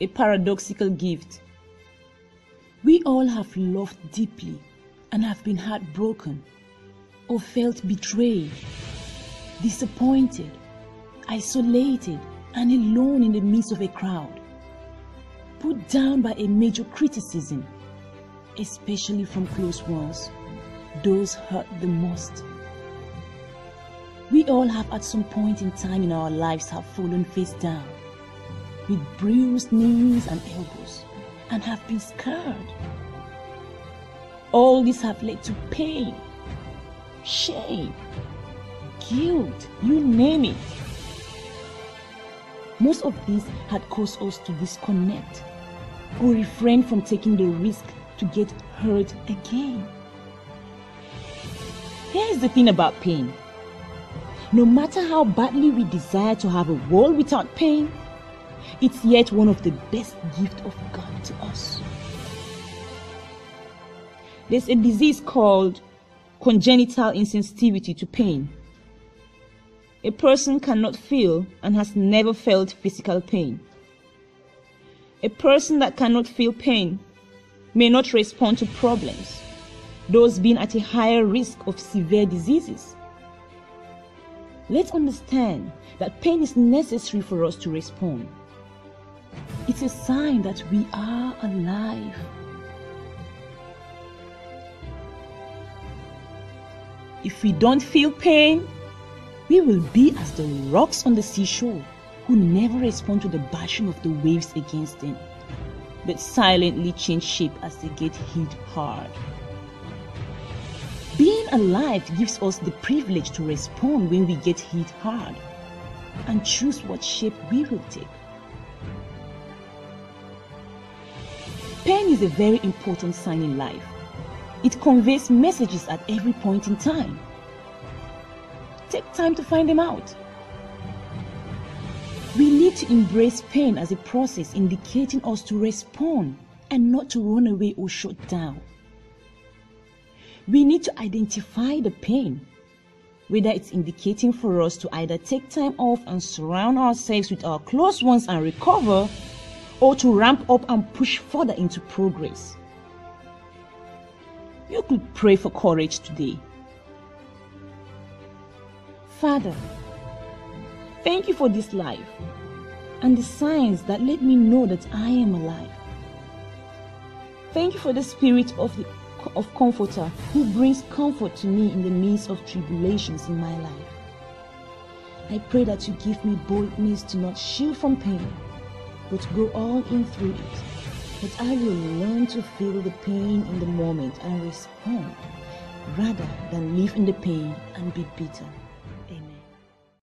a paradoxical gift. We all have loved deeply and have been heartbroken or felt betrayed, disappointed, isolated, and alone in the midst of a crowd, put down by a major criticism, especially from close ones, those hurt the most. We all have at some point in time in our lives have fallen face down with bruised knees and elbows and have been scarred. All these have led to pain, shame, guilt, you name it. Most of these had caused us to disconnect or refrain from taking the risk to get hurt again. Here's the thing about pain. No matter how badly we desire to have a world without pain, it's yet one of the best gifts of God to us. There's a disease called congenital insensitivity to pain. A person cannot feel and has never felt physical pain. A person that cannot feel pain may not respond to problems, those being at a higher risk of severe diseases. Let's understand that pain is necessary for us to respond. It's a sign that we are alive. If we don't feel pain, we will be as the rocks on the seashore who never respond to the bashing of the waves against them, but silently change shape as they get hit hard. Being alive gives us the privilege to respond when we get hit hard and choose what shape we will take. Pain is a very important sign in life. It conveys messages at every point in time. Take time to find them out. We need to embrace pain as a process indicating us to respond and not to run away or shut down. We need to identify the pain, whether it's indicating for us to either take time off and surround ourselves with our close ones and recover, or to ramp up and push further into progress. You could pray for courage today. Father, thank you for this life and the signs that let me know that I am alive. Thank you for the spirit of, the, of comforter who brings comfort to me in the midst of tribulations in my life. I pray that you give me boldness to not shield from pain, but go all in through it. That I will learn to feel the pain in the moment and respond rather than live in the pain and be bitter.